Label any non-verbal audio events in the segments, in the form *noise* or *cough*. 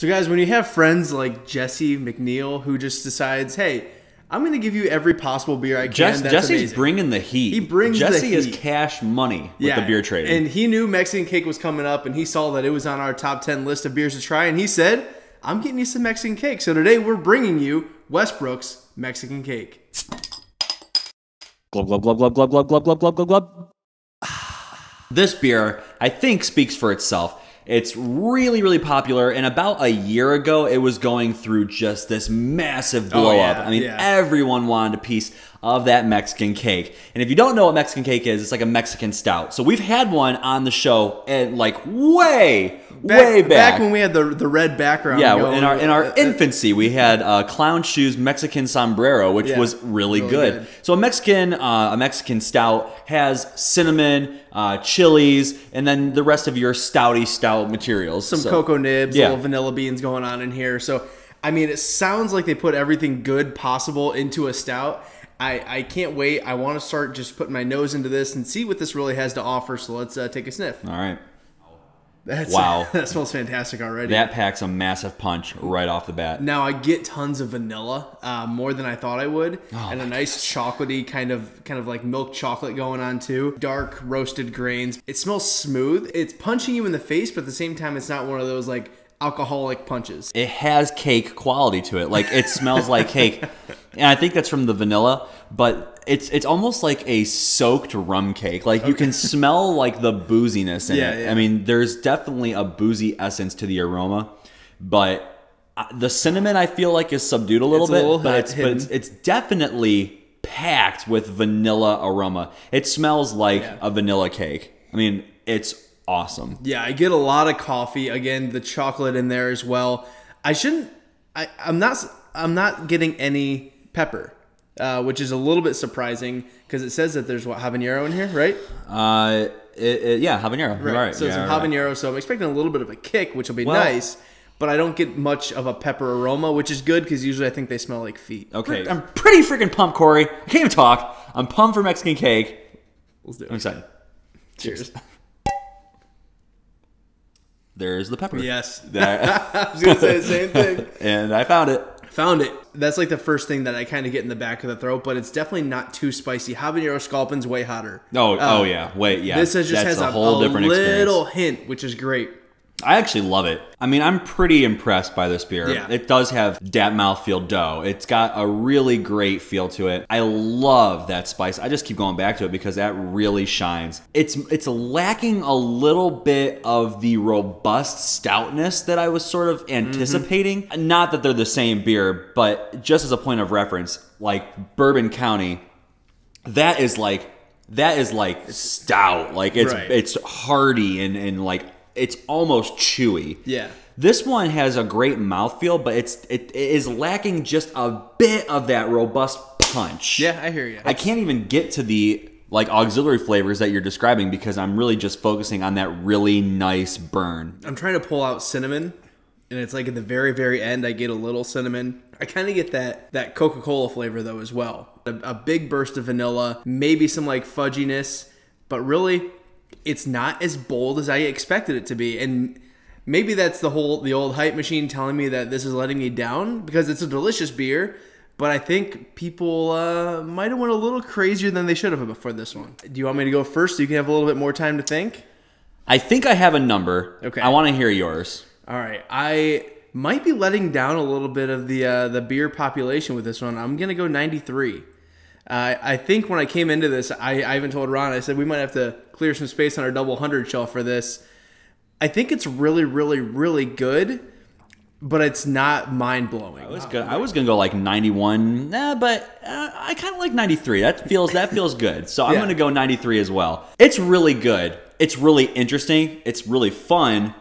So, guys, when you have friends like Jesse McNeil who just decides, hey, I'm going to give you every possible beer I can. Jess, that's Jesse's amazing. bringing the heat. He brings the Jesse is cash money with the beer trading. And he knew Mexican cake was coming up, and he saw that it was on our top 10 list of beers to try, and he said, I'm getting you some Mexican cake. So today we're bringing you Westbrook's Mexican cake. Glub glub glub glub glub glub glub glub glub glub glub. This beer, I think, speaks for itself. It's really, really popular, and about a year ago, it was going through just this massive blow Oh, yeah, up. I mean, yeah. everyone wanted a piece of that Mexican cake. And if you don't know what Mexican cake is, it's like a Mexican stout. So we've had one on the show, and like way, way back. when we had the the red background. Yeah, going, in our in our uh, uh, infancy, we had uh, clown shoes Mexican sombrero, which Yeah, was really, really good. good. So a Mexican uh, a Mexican stout has cinnamon, uh, chilies, and then the rest of your stouty stout materials. some So- cocoa nibs, Yeah. little vanilla beans going on in here. So, I mean, it sounds like they put everything good possible into a stout. I, I can't wait. I want to start just putting my nose into this and see what this really has to offer. So let's uh, take a sniff. All right, That's, Wow. *laughs* that smells fantastic already. that packs a massive punch right off the bat. Now I get tons of vanilla, uh, more than I thought I would, Oh and a nice chocolatey kind of kind of like milk chocolate going on too. Dark roasted grains. It smells smooth. It's punching you in the face, but at the same time, it's not one of those like alcoholic punches. It has cake quality to it. Like it smells like cake. *laughs* And I think that's from the vanilla, but it's it's almost like a soaked rum cake. Like you can *laughs* smell like the booziness in Yeah, it. yeah. I mean, there's definitely a boozy essence to the aroma, but uh, the cinnamon I feel like is subdued a little It's a bit, little but it's but it's, it's definitely packed with vanilla aroma. It smells like Yeah. a vanilla cake. I mean, it's awesome. Yeah, I get a lot of coffee. Again, the chocolate in there as well. I shouldn't. I, I'm not. I'm not getting any pepper, uh, which is a little bit surprising because it says that there's what habanero in here, right? Uh, it, it- yeah, habanero. Right. right. So yeah, some right. habanero. So I'm expecting a little bit of a kick, which will be Well- nice. But I don't get much of a pepper aroma, which is good because usually I think they smell like feet. Okay, I'm pretty freaking pumped, Corey. I can't even talk. I'm pumped for Mexican cake. Let's do it. I'm excited. Cheers. There's the pepper. Yes. There- *laughs* I was gonna say the same thing. *laughs* and I found it. Found it. That's like the first thing that I kind of get in the back of the throat, but it's definitely not too spicy. Habanero Sculpin's way hotter. Oh, Uh, oh yeah. Wait, yeah. This is just That's has a whole different little experience. hint, which is great. I actually love it. I mean, I'm pretty impressed by this beer. Yeah. It does have that mouthfeel dough. It's got a really great feel to it. I love that spice. I just keep going back to it because that really shines. It's it's lacking a little bit of the robust stoutness that I was sort of mm-hmm. anticipating. Not that they're the same beer, but just as a point of reference, like Bourbon County, that is like that is like stout. Like it's Right. it's hearty and and like it's almost chewy. Yeah. This one has a great mouthfeel, but it's it, it is lacking just a bit of that robust punch. Yeah, I hear you. I can't even get to the like auxiliary flavors that you're describing because I'm really just focusing on that really nice burn. I'm trying to pull out cinnamon, and it's like at the very, very end, I get a little cinnamon. I kind of get that that Coca-Cola flavor though as well. A, a big burst of vanilla, maybe some like fudginess, but really, it's not as bold as I expected it to be. And maybe that's the whole the old hype machine telling me that this is letting me down because it's a delicious beer. But I think people uh, might have went a little crazier than they should have before this one. Do you want me to go first so you can have a little bit more time to think? I think I have a number. Okay. I want to hear yours. All right, I might be letting down a little bit of the uh, the beer population with this one. I'm gonna go 93. Uh, I think when I came into this, I, I even told Ron. I said we might have to clear some space on our double hundred shelf for this. I think it's really, really, really good, but it's not mind blowing. I was gonna, I was gonna go like 91, nah, but uh, I kind of like 93. That feels that feels good. So I'm Yeah. gonna go 93 as well. It's really good. It's really interesting. It's really fun.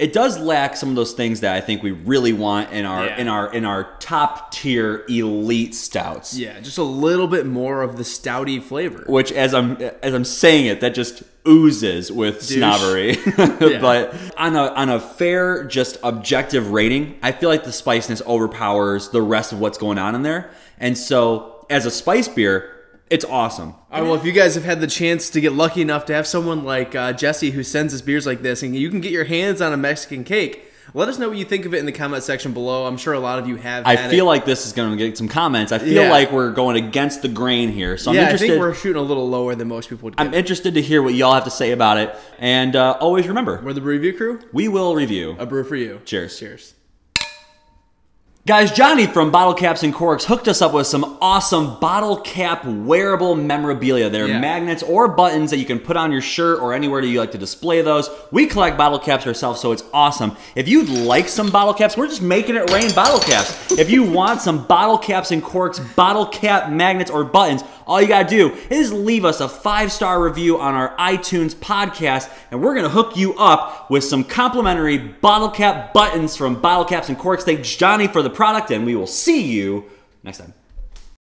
It does lack some of those things that I think we really want in our Yeah. in our in our top tier elite stouts. Yeah, just a little bit more of the stouty flavor. Which, as I'm as I'm saying it, that just oozes with snobbery. *laughs* but on a on a fair, just objective rating, I feel like the spiciness overpowers the rest of what's going on in there. And so, as a spice beer, it's awesome. All right, well, if you guys have had the chance to get lucky enough to have someone like uh, Jesse who sends us beers like this, and you can get your hands on a Mexican cake, Let us know what you think of it in the comment section below. I'm sure a lot of you have. I feel it. like this is going to get some comments. I feel Yeah. like we're going against the grain here. So I'm yeah, I interested. think we're shooting a little lower than most people would. Get. I'm interested to hear what y'all have to say about it. And uh, always remember, We're the review crew. we will review. A brew for you. Cheers. Cheers. Guys, Johnny from Bottle Caps and Corks hooked us up with some awesome bottle cap wearable memorabilia. They're Yeah. magnets or buttons that you can put on your shirt or anywhere that you like to display those. We collect bottle caps ourselves, so it's awesome. If you'd like some bottle caps, we're just making it rain bottle caps. If you want some bottle caps and corks, bottle cap magnets, or buttons, all you gotta do is leave us a five star review on our iTunes podcast, and we're gonna hook you up with some complimentary bottle cap buttons from Bottle Caps and Corks. Thank Johnny for the product, and we will see you next time.